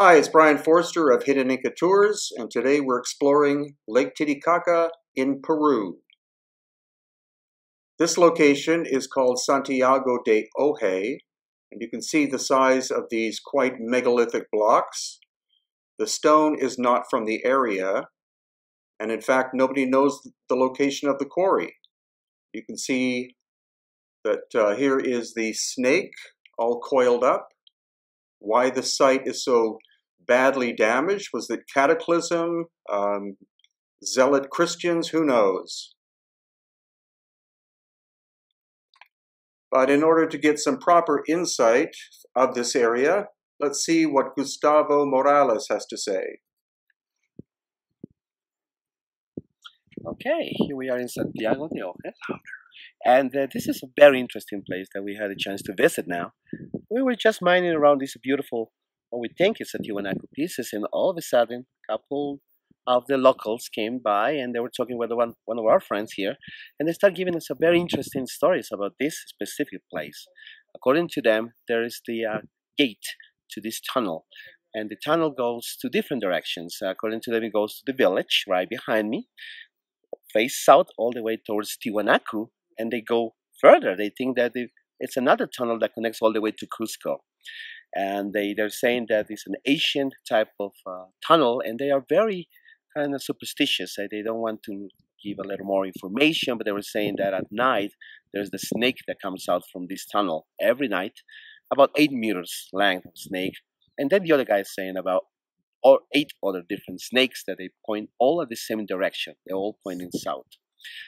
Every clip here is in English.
Hi, it's Brien Foerster of Hidden Inca Tours, and today we're exploring Lake Titicaca in Peru. This location is called Santiago de Ojje, and you can see the size of these quite megalithic blocks. The stone is not from the area, and in fact, nobody knows the location of the quarry. You can see that uh, here is the snake all coiled up. Why the site is so badly damaged? Was it cataclysm? Um, zealot Christians? Who knows? But in order to get some proper insight of this area, let's see what Gustavo Morales has to say. Okay, here we are in Santiago de Ojje. And uh, this is a very interesting place that we had a chance to visit now. We were just mining around this beautiful, we think is a Tiwanaku pieces, and all of a sudden, a couple of the locals came by and they were talking with one, one of our friends here, and they started giving us a very interesting stories about this specific place. According to them, there is the uh, gate to this tunnel, and the tunnel goes to different directions. According to them, it goes to the village right behind me, face south all the way towards Tiwanaku, and they go further. They think that it's another tunnel that connects all the way to Cusco. And they, they're saying that it's an ancient type of uh, tunnel, and they are very kind of superstitious. Uh, they don't want to give a little more information, but they were saying that at night there's the snake that comes out from this tunnel every night, about eight meters length of snake. And then the other guy is saying about or eight other different snakes that they point all at the same direction. They're all pointing south.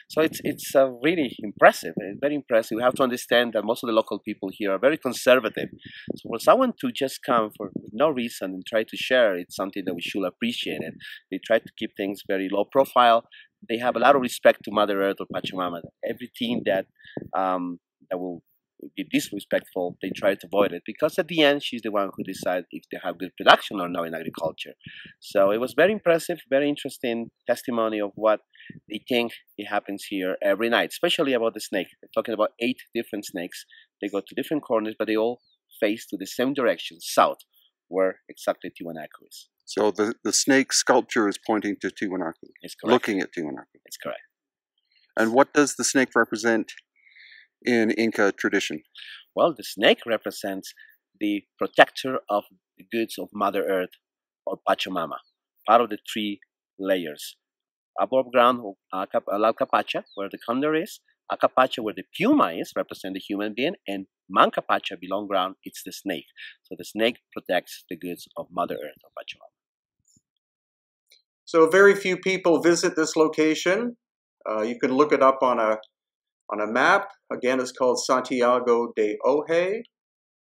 So it's it's uh, really impressive. It's very impressive. We have to understand that most of the local people here are very conservative. So for someone to just come for no reason and try to share, it's something that we should appreciate. It. They try to keep things very low profile. They have a lot of respect to Mother Earth or Pachamama. Everything that um, that will be disrespectful, they try to avoid it because at the end, she's the one who decides if they have good production or not in agriculture. So it was very impressive, very interesting testimony of what they think it happens here every night, especially about the snake. They're talking about eight different snakes. They go to different corners, but they all face to the same direction, south, where exactly Tiwanaku is. So the, the snake sculpture is pointing to Tiwanaku, It's correct. looking at Tiwanaku. It's correct. And what does the snake represent in Inca tradition? Well, the snake represents the protector of the goods of Mother Earth or Pachamama, part of the three layers. Above ground, Alcapacha, where the condor is, Acapacha, where the puma is, represent the human being, and Mancapacha, below ground, it's the snake. So the snake protects the goods of Mother Earth or Pachamama. So very few people visit this location. Uh, you can look it up on a on a map. Again, it's called Santiago de Ojje.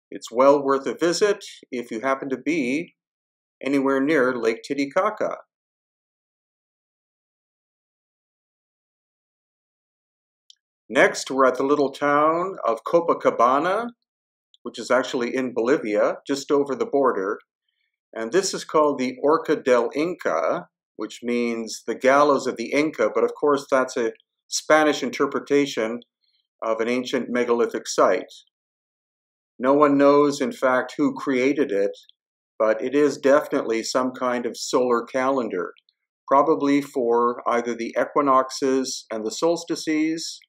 It's well worth a visit if you happen to be anywhere near Lake Titicaca. Next, we're at the little town of Copacabana, which is actually in Bolivia, just over the border. And this is called the Horca del Inca, which means the gallows of the Inca, but of course that's a Spanish interpretation of an ancient megalithic site. No one knows, in fact, who created it, but it is definitely some kind of solar calendar, probably for either the equinoxes and the solstices,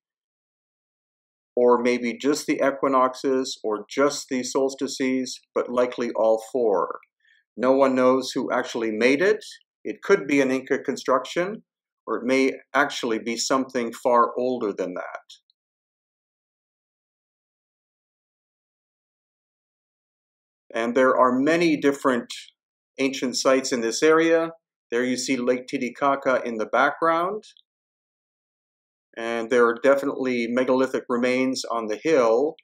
or maybe just the equinoxes or just the solstices, but likely all four. No one knows who actually made it. It could be an Inca construction, or it may actually be something far older than that. And there are many different ancient sites in this area. There you see Lake Titicaca in the background. And there are definitely megalithic remains on the hill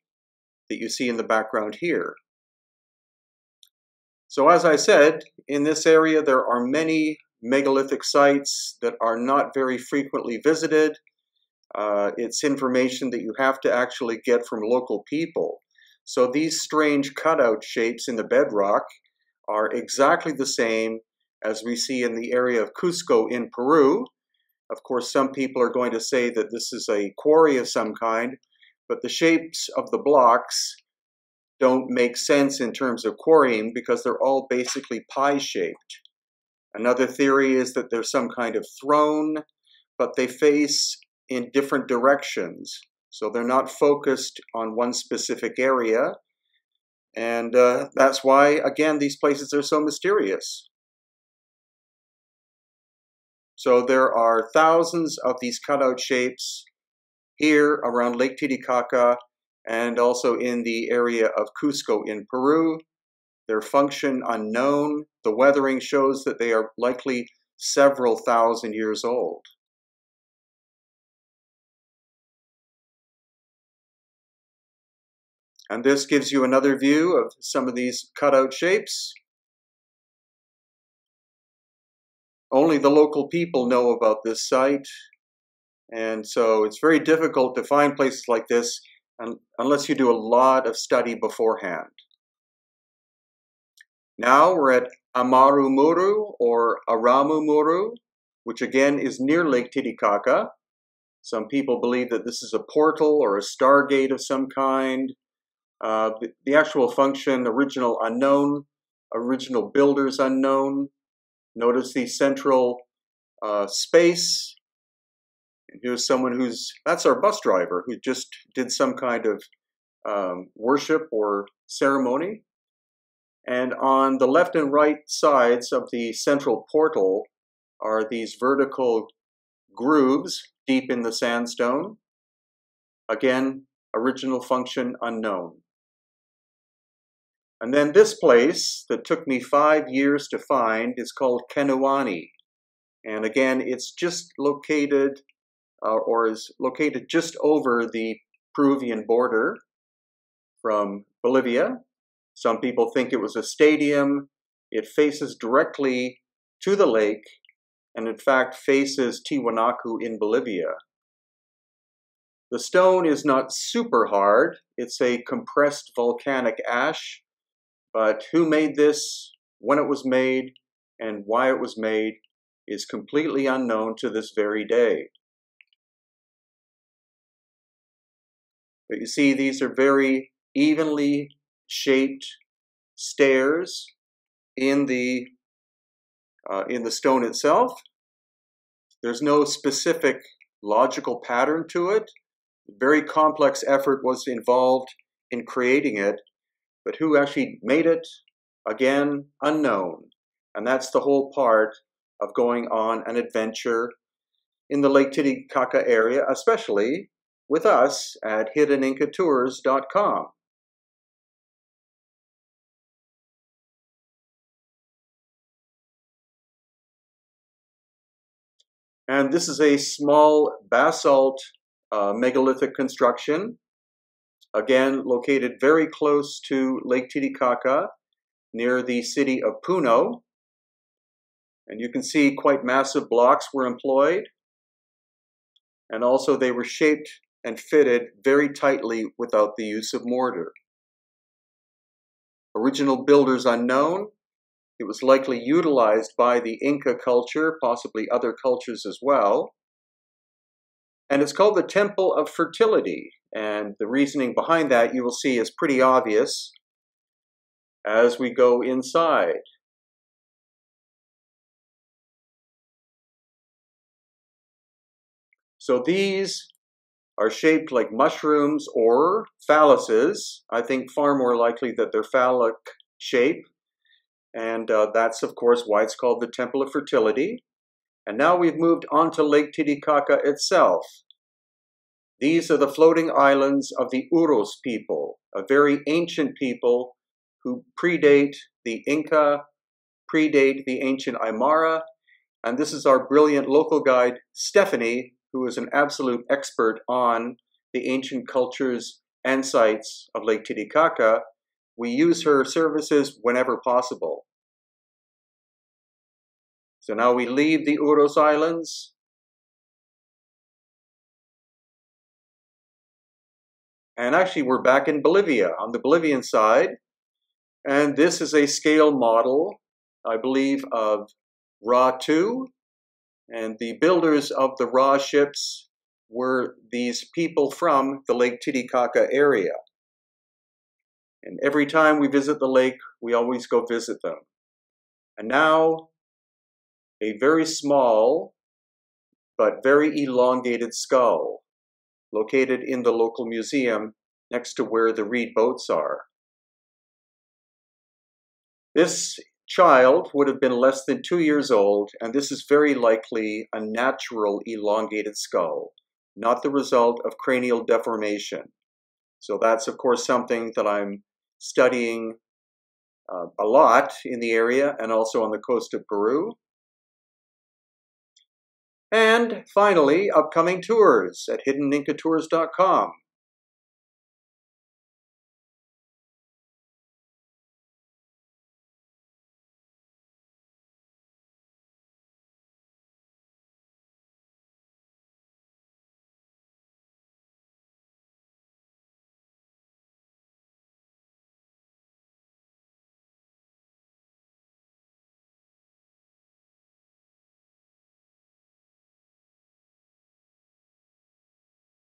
that you see in the background here. So as I said, in this area there are many megalithic sites that are not very frequently visited. Uh, it's information that you have to actually get from local people. So these strange cutout shapes in the bedrock are exactly the same as we see in the area of Cusco in Peru. Of course, some people are going to say that this is a quarry of some kind, but the shapes of the blocks don't make sense in terms of quarrying because they're all basically pie shaped. Another theory is that there's some kind of throne, but they face in different directions. So they're not focused on one specific area. And uh, that's why, again, these places are so mysterious. So there are thousands of these cutout shapes here around Lake Titicaca and also in the area of Cusco in Peru. Their function unknown. The weathering shows that they are likely several thousand years old. And this gives you another view of some of these cutout shapes. Only the local people know about this site. And so it's very difficult to find places like this unless you do a lot of study beforehand. Now we're at Amaru Muru or Aramu Muru, which again is near Lake Titicaca. Some people believe that this is a portal or a stargate of some kind. Uh, the, the, actual function, original unknown, original builders unknown. Notice the central uh, space. And here's someone who's, that's our bus driver, who just did some kind of um, worship or ceremony. And on the left and right sides of the central portal are these vertical grooves deep in the sandstone. Again, original function unknown. And then this place that took me five years to find is called Kenuani. And again, it's just located, uh, or is located just over the Peruvian border from Bolivia. Some people think it was a stadium. It faces directly to the lake, and in fact faces Tiwanaku in Bolivia. The stone is not super hard. It's a compressed volcanic ash but who made this, when it was made, and why it was made is completely unknown to this very day. But you see, these are very evenly shaped stairs in the uh, in the stone itself. There's no specific logical pattern to it. Very complex effort was involved in creating it, but who actually made it, again, unknown. And that's the whole part of going on an adventure in the Lake Titicaca area, especially with us at hiddenincatours.com. And this is a small basalt uh, megalithic construction again located very close to Lake Titicaca near the city of Puno. And you can see quite massive blocks were employed. And also they were shaped and fitted very tightly without the use of mortar. Original builders unknown. It was likely utilized by the Inca culture, possibly other cultures as well. And it's called the Temple of Fertility. And the reasoning behind that you will see is pretty obvious as we go inside. So these are shaped like mushrooms or phalluses. I think far more likely that they're phallic shape. And uh, that's, of course, why it's called the Temple of Fertility. And now we've moved on to Lake Titicaca itself. These are the floating islands of the Uros people, a very ancient people who predate the Inca, predate the ancient Aymara, and this is our brilliant local guide, Stephanie, who is an absolute expert on the ancient cultures and sites of Lake Titicaca. We use her services whenever possible. So now we leave the Uros Islands. And actually, we're back in Bolivia on the Bolivian side. And this is a scale model, I believe, of Ra 2. And the builders of the Ra ships were these people from the Lake Titicaca area. And every time we visit the lake, we always go visit them. And now, a very small but very elongated skull located in the local museum next to where the reed boats are. This child would have been less than two years old, and this is very likely a natural elongated skull, not the result of cranial deformation. So that's, of course, something that I'm studying uh, a lot in the area and also on the coast of Peru. And finally, upcoming tours at hiddenincatours.com.